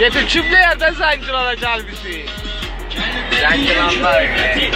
Yeter kimle yerden bizi? Zincir alma öyle.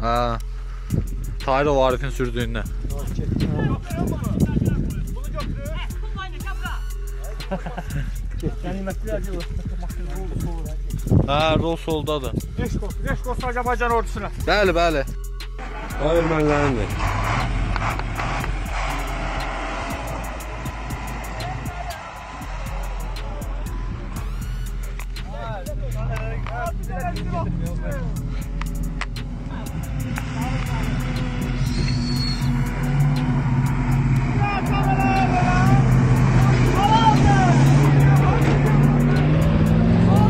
Ha. Tahir o Arif'in sürdüğünden. Ha, rol soldadır. Reşko, Reşko Azerbaycan ordusuna. Bəli, bəli. O ermənilərindir. Bu